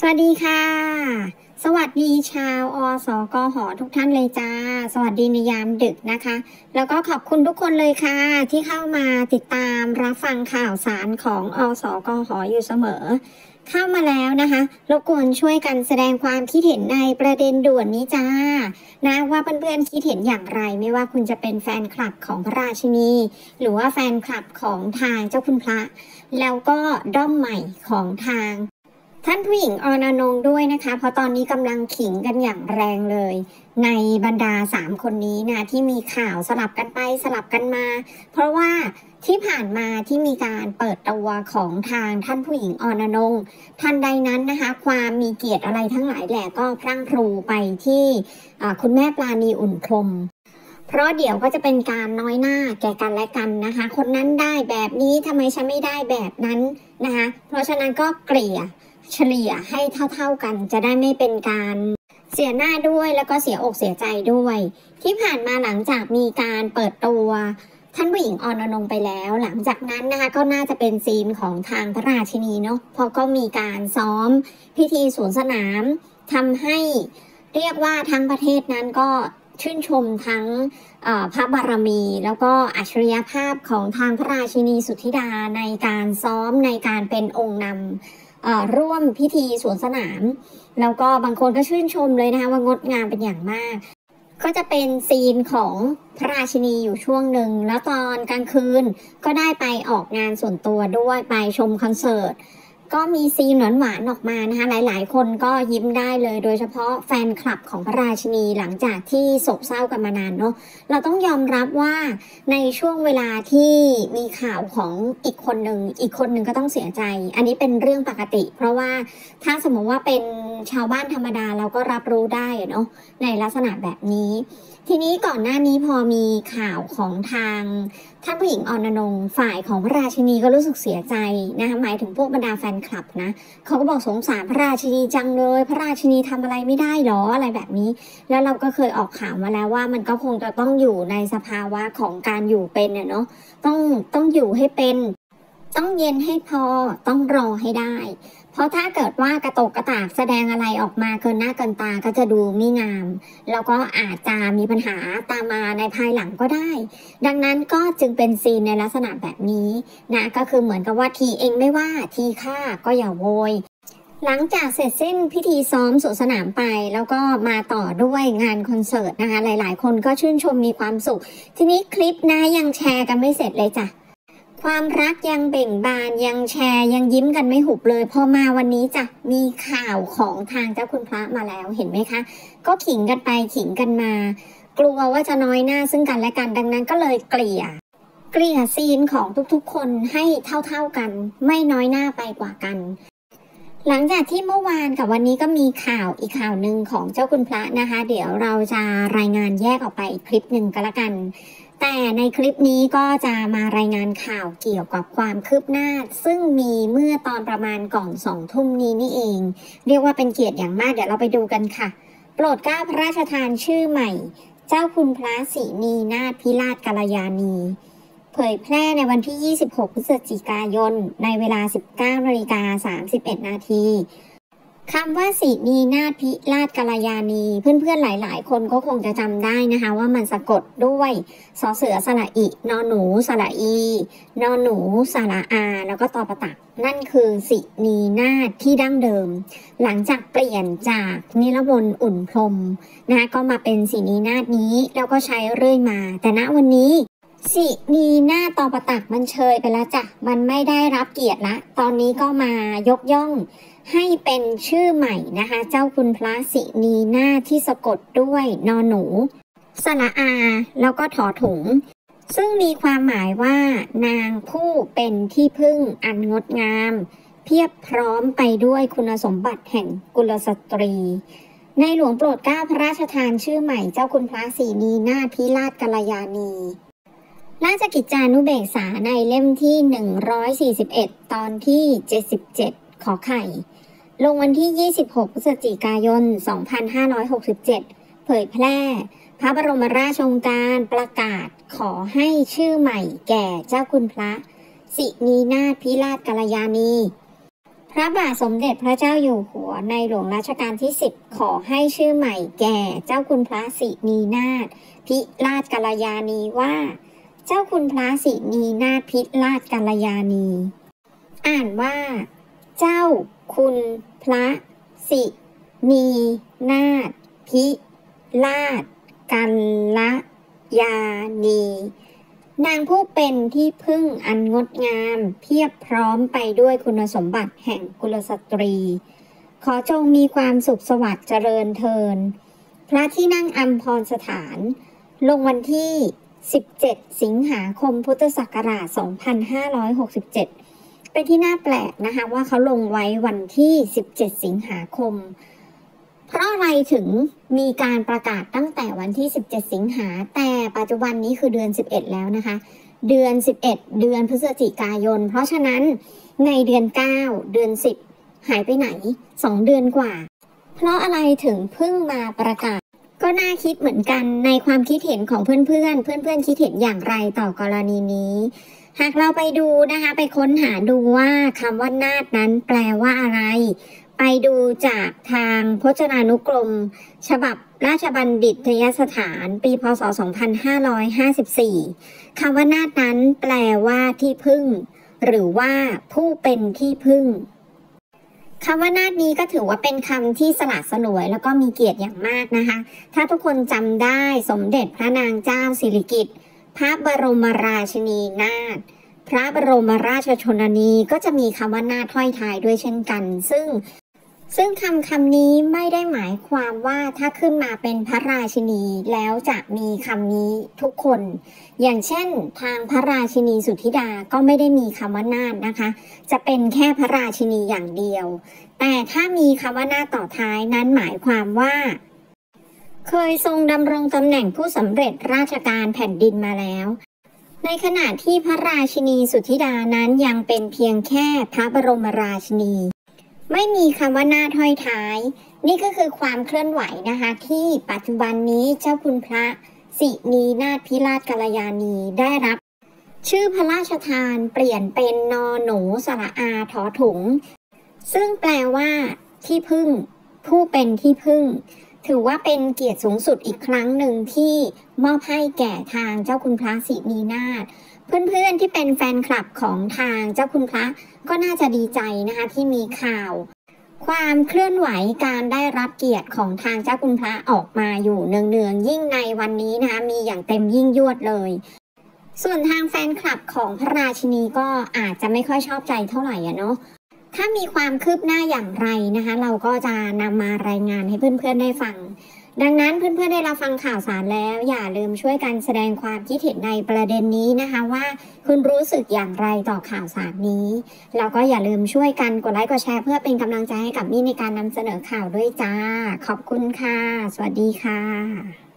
สวัสดีค่ะ สวัสดีชาวอสกหอทุกท่านเลยจ้า สวัสดีในยามดึกนะคะ แล้วก็ขอบคุณทุกคนเลยค่ะ ที่เข้ามาติดตามรับฟังข่าวสารของอสกหออยู่เสมอ เข้ามาแล้วนะคะรบกวนช่วยกันแสดงความคิดเห็นในประเด็นด่วนนี้จ้า นะว่าเพื่อนๆคิดเห็นอย่างไร ไม่ว่าคุณจะเป็นแฟนคลับของพระราชินี หรือว่าแฟนคลับของทางเจ้าคุณพระ แล้วก็ด้อมใหม่ของทาง ท่านผู้หญิงออนอนงด้วยนะคะ เพราะตอนนี้กำลังขิงกันอย่างแรงเลย ในบรรดาสามคนนี้นะที่มีข่าวสลับกันไปสลับกันมา เพราะว่าที่ผ่านมาที่มีการเปิดตัวของทางท่านผู้หญิงออนอนงทันใดนั้นนะคะ ความมีเกียรติอะไรทั้งหลายแหละก็พรั่งพรูไปที่คุณแม่ปลาณีอุ่นพรมเพราะเดี๋ยวก็จะเป็นการน้อยหน้าแก่กันและกันนะคะ คนนั้นได้แบบนี้ทำไมฉันไม่ได้แบบนั้นนะคะ เพราะฉะนั้นก็เกลี่ย เฉลี่ยให้เท่าๆกัน จะได้ไม่เป็นการเสียหน้าด้วยแล้วก็เสียอกเสียใจด้วย ที่ผ่านมาหลังจากมีการเปิดตัวท่านผู้หญิงออนอนงไปแล้ว หลังจากนั้นนะคะก็น่าจะเป็นซีนของทางพระราชินีเนาะเพราะก็มีการซ้อมพิธีสวนสนามทำให้เรียกว่าทั้งประเทศนั้นก็ชื่นชมทั้งพระบารมี แล้วก็อัจฉริยภาพของทางพระราชินีสุธิดาในการซ้อมในการเป็นองค์นำ ร่วมพิธีสวนสนาม แล้วก็บางคนก็ชื่นชมเลยนะคะว่างดงามเป็นอย่างมากก็จะเป็นซีนของพระราชินีอยู่ช่วงหนึ่ง แล้วตอนกลางคืนก็ได้ไปออกงานส่วนตัวด้วยไปชมคอนเสิร์ต ก็มีซีนหวานๆออกมานะคะ หลายๆ คนก็ยิ้มได้เลย โดยเฉพาะแฟนคลับของพระราชินีหลังจากที่โศกเศร้ากันมานานเนาะเราต้องยอมรับว่าในช่วงเวลาที่มีข่าวของอีกคนหนึ่งอีกคนหนึ่งก็ต้องเสียใจ อันนี้เป็นเรื่องปกติ เพราะว่าถ้าสมมติว่าเป็นชาวบ้านธรรมดาเราก็รับรู้ได้เนาะในลักษณะแบบนี้ ทีนี้ก่อนหน้านี้พอมีข่าวของทางท่านผู้หญิงออนนงฝ่ายของพระราชินีก็รู้สึกเสียใจนะคะหมายถึงพวกบรรดาแฟนคลับนะเขาก็บอกสงสารพระราชินีจังเลย พระราชินีทำอะไรไม่ได้หรออะไรแบบนี้ แล้วเราก็เคยออกข่าวมาแล้วว่ามันก็คงจะต้องอยู่ในสภาวะของการอยู่เป็นเนาะต้องต้องอยู่ให้เป็น ต้องเย็นให้พอต้องรอให้ได้ เพราะถ้าเกิดว่ากระตกกระตากแสดงอะไรออกมาเกินหน้าเกินตาก็จะดูไม่งาม แล้วก็อาจจะมีปัญหาตามมาในภายหลังก็ได้ ดังนั้นก็จึงเป็นซีนในลักษณะแบบนี้นะก็คือเหมือนกับว่าทีเองไม่ว่าทีข้าก็อย่าโวยหลังจากเสร็จสิ้นพิธีซ้อมสวนสนามไป แล้วก็มาต่อด้วยงานคอนเสิร์ตนะคะ หลาย ๆ คนก็ชื่นชมมีความสุข ทีนี้คลิปนะยังแชร์กันไม่เสร็จเลยจ้ะ ความรักยังเบ่งบานยังแชร์ยังยิ้มกันไม่หุบเลยพอมาวันนี้จ้ะมีข่าวของทางเจ้าคุณพระมาแล้วเห็นไหมคะ ก็ขิงกันไปขิงกันมา กลัวว่าจะน้อยหน้าซึ่งกันและกันดังนั้นก็เลยเกลี่ย เกลี่ยซีนของทุกๆ คนให้เท่าๆกัน ไม่น้อยหน้าไปกว่ากัน หลังจากที่เมื่อวานกับวันนี้ก็มีข่าวอีกข่าวหนึ่งของเจ้าคุณพระนะคะ เดี๋ยวเราจะรายงานแยกออกไปอีกคลิปหนึ่งก็แล้วกัน แต่ในคลิปนี้ก็จะมารายงานข่าวเกี่ยวกับความคืบหน้า ซึ่งมีเมื่อตอนประมาณก่อนสองทุ่มนี้นี่เอง เรียกว่าเป็นเกียรติอย่างมากเดี๋ยวเราไปดูกันค่ะ โปรดเกล้าพระราชทานชื่อใหม่ เจ้าคุณพระศรีนีนาถพิราชกัลยาณีเผยแพร่ในวันที่ 26 พฤศจิกายน ในเวลา 19นาฬิกา31 นาที คำว่าสีนีนาพิราชกัลยาณีเพื่อนๆหลาย ๆ คนก็คงจะจำได้นะคะ ว่ามันสะกดด้วยสอเสือสระอินอหนูสระอีนอหนูสระอา แล้วก็ตอประตัก นั่นคือสินีนาที่ดั้งเดิม หลังจากเปลี่ยนจากนิรมนต์อุ่นพรมนะคะก็มาเป็นสีนีนาถนี้แล้วก็ใช้เรื่อยมา แต่ณวันนี้ สินีหน้าตอประตักมันเชยไปแล้วจ้ะ มันไม่ได้รับเกียรติละ ตอนนี้ก็มายกย่องให้เป็นชื่อใหม่นะคะ เจ้าคุณพระสินีหน้าที่สะกดด้วยนอนหนู สระอา แล้วก็ถอถุง ซึ่งมีความหมายว่า นางผู้เป็นที่พึ่งอันงดงาม เพียบพร้อมไปด้วยคุณสมบัติแห่งกุลสตรี ในหลวงโปรดเกล้าพระราชทานชื่อใหม่เจ้าคุณพระศรีนีนาพิราชกัลยาณี ราชกิจจานุเบกษาในเล่มที่ 141 ตอนที่ 77 ขอไข่ ลงวันที่ 26 พฤศจิกายน 2567 เผยแพร่ พระบรมราชโองการประกาศขอให้ชื่อใหม่แก่เจ้าคุณพระ สินีนาถพิราชกัลยาณีพระบาทสมเด็จพระเจ้าอยู่หัวในหลวงรัชกาลที่ 10 ขอให้ชื่อใหม่แก่เจ้าคุณพระสินีนาถพิราชกัลยาณีว่า เจ้าคุณพระสินีนาถพิราชกัลยาณี อ่านว่า เจ้าคุณพระสินีนาถพิราชกัลยาณี นางผู้เป็นที่พึ่งอันงดงาม เพียบพร้อมไปด้วยคุณสมบัติแห่งกุลสตรี ขอจงมีความสุขสวัสดิ์เจริญเทิน พระที่นั่งอัมพรสถาน ลงวันที่ 17 สิงหาคมพุทธศักราช 2567 เป็นที่น่าแปลกนะคะว่าเขาลงไว้วันที่ 17 สิงหาคม เพราะอะไรถึงมีการประกาศตั้งแต่วันที่ 17 สิงหา แต่ปัจจุบันนี้คือเดือน 11 แล้วนะคะ เดือน 11 เดือนพฤศจิกายน เพราะฉะนั้นในเดือน 9 เดือน 10 หายไปไหน 2 เดือนกว่า เพราะอะไรถึงเพิ่งมาประกาศ ก็น่าคิดเหมือนกันในความคิดเห็นของเพื่อนๆเพื่อนๆคิดเห็นอย่างไรต่อกรณีนี้ หากเราไปดูนะคะ ไปค้นหาดูว่าคำว่านาดนั้นแปลว่าอะไร ไปดูจากทางพจนานุกรม ฉบับราชบัณฑิตยสถานปีพศ 2554 คำว่านาดนั้นแปลว่าที่พึ่ง หรือว่าผู้เป็นที่พึ่ง คำว่านาดนี้ก็ถือว่าเป็นคำที่สละสลวย แล้วก็มีเกียรติอย่างมากนะคะ ถ้าทุกคนจำได้สมเด็จพระนางเจ้าสิริกิติ์พระบรมราชินีนาถพระบรมราชชนนีก็จะมีคำว่านาถห้อยท้ายด้วยเช่นกัน ซึ่ง ซึ่งคำคำนี้ไม่ได้หมายความว่าถ้าขึ้นมาเป็นพระราชินีแล้วจะมีคำนี้ทุกคน อย่างเช่น ทางพระราชินีสุทธิดาก็ไม่ได้มีคำว่านาถนะคะ จะเป็นแค่พระราชินีอย่างเดียว แต่ถ้ามีคำว่านาต่อท้ายนั้นหมายความว่า เคยทรงดำรงตำแหน่งผู้สำเร็จราชการแผ่นดินมาแล้ว ในขณะที่พระราชินีสุทธิดานั้นยังเป็นเพียงแค่พระบรมราชินี ไม่มีคำว่านาถห้อยท้าย นี่ก็คือความเคลื่อนไหวนะคะ ที่ปัจจุบันนี้เจ้าคุณพระสินีนาถพิราชกัลยาณีได้รับ ชื่อพระราชทานเปลี่ยนเป็นนอหนูสระอาถอถุง ซึ่งแปลว่า ที่พึ่ง ผู้เป็นที่พึ่ง ถือว่าเป็นเกียรติสูงสุดอีกครั้งหนึ่งที่มอบให้แก่ทางเจ้าคุณพระสินีนาถเพื่อนๆที่เป็นแฟนคลับของทางเจ้าคุณพระ ก็น่าจะดีใจนะคะที่มีข่าว ความเคลื่อนไหวการได้รับเกียรติของทางเจ้าคุณพระออกมาอยู่เนืองๆยิ่งในวันนี้นะคะมีอย่างเต็มยิ่งยวดเลย ส่วนทางแฟนคลับของพระราชินีก็อาจจะไม่ค่อยชอบใจเท่าไหร่อะเนาะถ้ามีความคืบหน้าอย่างไรนะคะ เราก็จะนำมารายงานให้เพื่อนๆได้ฟัง ดังนั้นเพื่อนๆได้รับฟังข่าวสารแล้ว อย่าลืมช่วยกันแสดงความคิดเห็นในประเด็นนี้นะคะว่า คุณรู้สึกอย่างไรต่อข่าวสารนี้แล้วก็อย่าลืมช่วยกันกดไลค์กดแชร์เพื่อเป็นกำลังใจให้กับมี่ในการนำเสนอข่าวด้วยจ้า ขอบคุณค่ะ สวัสดีค่ะ